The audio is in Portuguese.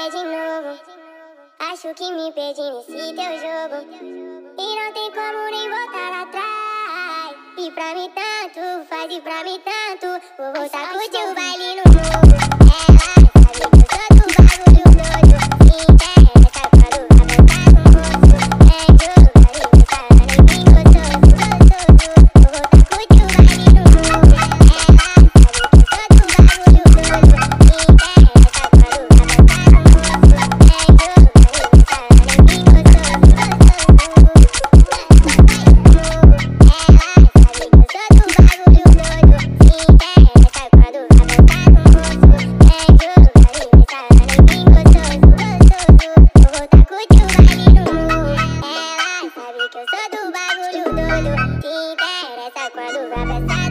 quer de novo. Acho que me perdi nesse teu jogo. E não tem como nem voltar atrás. E pra mim tanto, faz e pra mim tanto. Vou voltar curtir o baile no morro. do rappers.